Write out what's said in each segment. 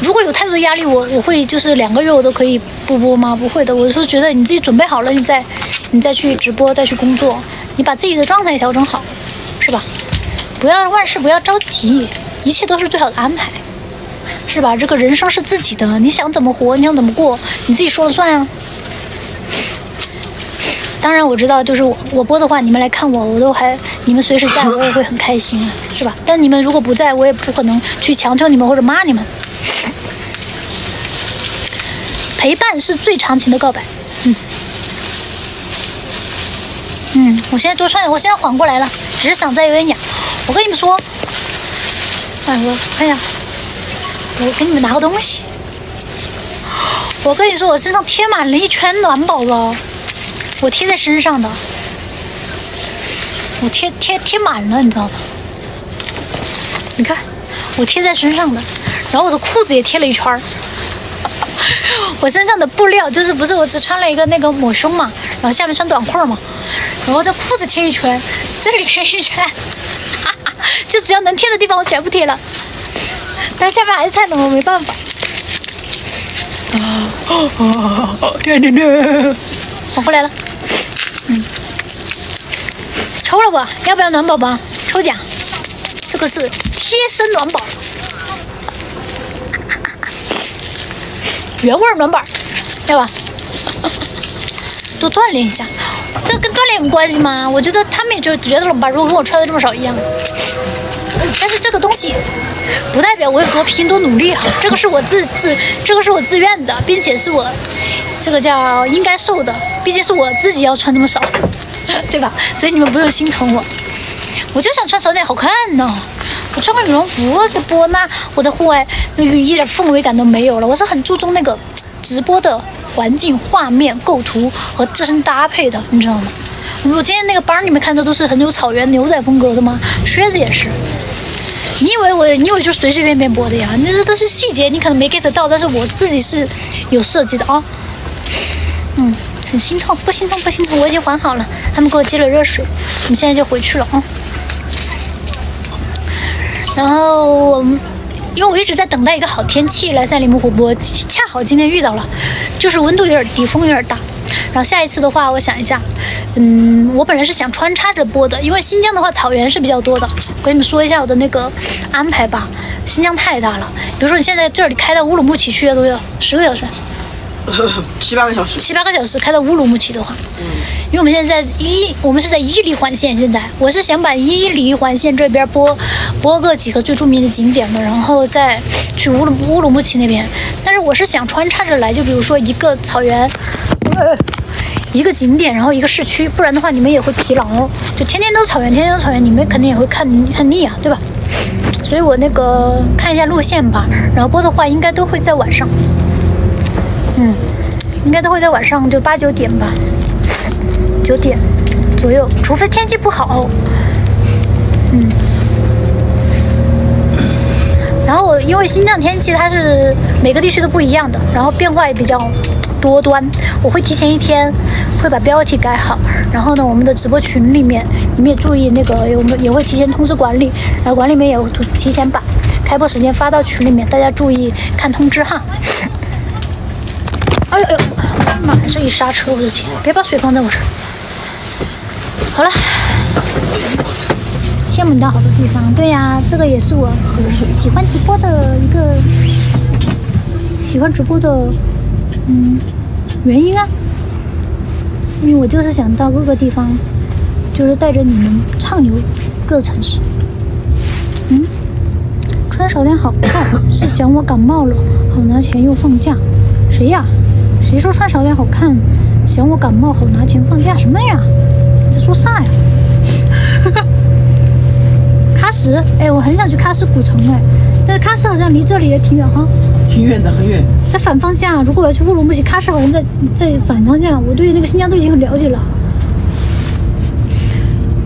如果有太多压力，我我会就是两个月我都可以不播吗？不会的，我是觉得你自己准备好了，你再你再去直播，再去工作，你把自己的状态调整好，是吧？不要万事不要着急，一切都是最好的安排，是吧？这个人生是自己的，你想怎么活，你想怎么过，你自己说了算啊。当然我知道，就是我我播的话，你们来看我，我都还你们随时在，我也会很开心，是吧？但你们如果不在，我也不可能去强求你们或者骂你们。陪伴是最长情的告白，嗯嗯，我现在多穿点，我现在缓过来了，只是嗓子有点哑。我跟你们说，哎，我看一下，我给你们拿个东西。我跟你说，我身上贴满了一圈暖宝宝。我贴在身上的，我贴贴贴满了，你知道吗？你看，我贴在身上的，然后我的裤子也贴了一圈儿。我身上的布料就是不是我只穿了一个那个抹胸嘛，然后下面穿短裤嘛，然后这裤子贴一圈，这里贴一圈，就只要能贴的地方我全部贴了。但下面还是太冷，我没办法。啊啊啊！天天天，缓过来了。嗯，抽了不？要不要暖宝宝？抽奖，这个是贴身暖宝，原味暖宝，要吧？多锻炼一下，这跟锻炼有关系吗？我觉得他们也就觉得冷吧，如果跟我穿的这么少一样。但是这个东西不代表我有多拼多努力哈，这个是我自自，这个是我自愿的，并且是我。这个叫应该瘦的，毕竟是我自己要穿那么少，对吧？所以你们不用心疼我，我就想穿少点好看呢。我穿个羽绒服播那，我在户外那个一点氛围感都没有了。我是很注重那个直播的环境、画面、构图和自身搭配的，你知道吗？我今天那个包你们看到都是很有草原牛仔风格的吗？靴子也是。你以为我，你以为就随随便便播的呀？那这都是细节，你可能没 get 到，但是我自己是有设计的啊。嗯，很心痛，不心痛不心痛，我已经缓好了。他们给我接了热水，我们现在就回去了啊。然后我们，因为我一直在等待一个好天气来赛里木湖泊，恰好今天遇到了，就是温度有点低，风有点大。然后下一次的话，我想一下，嗯，我本来是想穿插着播的，因为新疆的话草原是比较多的。我跟你们说一下我的那个安排吧，新疆太大了，比如说你现在这里开到乌鲁木齐去都要？十个小时。七八个小时，七八个小时开到乌鲁木齐的话，嗯，因为我们现在在伊，我们是在伊犁环线。现在我是想把伊犁环线这边播播个几个最著名的景点嘛，然后再去乌鲁乌鲁木齐那边。但是我是想穿插着来，就比如说一个草原，一个景点，然后一个市区，不然的话你们也会疲劳。就天天都草原，天天都草原，你们肯定也会看看腻啊，对吧？所以我那个看一下路线吧，然后播的话应该都会在晚上。嗯，应该都会在晚上，就八九点吧，九点左右，除非天气不好。嗯，然后我因为新疆天气它是每个地区都不一样的，然后变化也比较多端，我会提前一天会把标题改好，然后呢，我们的直播群里面你们也注意那个，我们也会提前通知管理，然后管理面也会提前把开播时间发到群里面，大家注意看通知哈。哎呦，妈呀！这一刹车，我的天！别把水放在我这儿。好了，羡慕你到好多地方。对呀，这个也是我喜欢直播的一个喜欢直播的嗯原因啊。因为我就是想到各个地方，就是带着你们畅游各个城市。嗯，穿少点好看，是想我感冒了，好拿钱又放假。谁呀？谁说穿少点好看？嫌我感冒好拿钱放假什么呀？你在说啥呀？喀什，哎，我很想去喀什古城哎，但是喀什好像离这里也挺远哈。挺远的，很远。在反方向，如果我要去乌鲁木齐，喀什好像在在反方向。我对那个新疆都已经很了解了。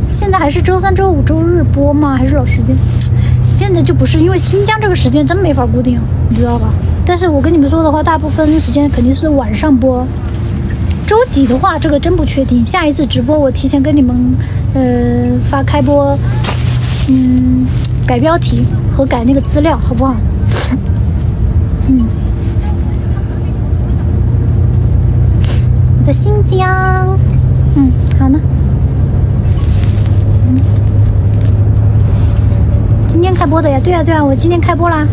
现在还是周三、周五、周日播吗？还是老时间？现在就不是，因为新疆这个时间真没法固定，你知道吧？但是我跟你们说的话，大部分时间肯定是晚上播。周几的话，这个真不确定。下一次直播，我提前跟你们，呃，发开播，嗯，改标题和改那个资料，好不好？嗯。我在新疆。嗯，好呢。嗯。今天开播的呀？对呀、啊、对呀、啊，我今天开播啦。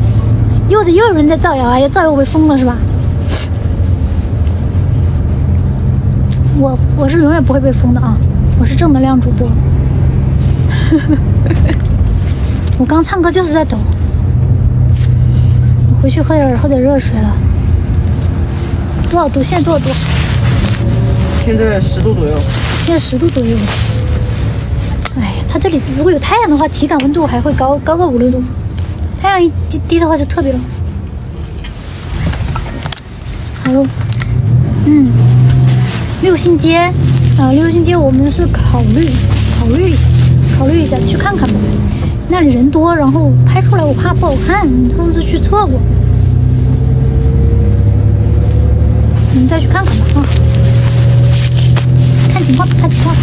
又是又有人在造谣啊？要造谣我被封了是吧？我我是永远不会被封的啊！我是正能量主播。我刚唱歌就是在抖。我回去喝点喝点热水了。多少度？现在多少度？现在十度左右。现在十度左右。哎呀，它这里如果有太阳的话，体感温度还会高高个五六度。太阳一滴滴的话就特别冷好喽嗯。六星街啊六星街我们是考虑考虑一下考虑一下去看看吧。那里人多然后拍出来我怕不好看上次去测过。我们再去看看吧啊看情况看情况。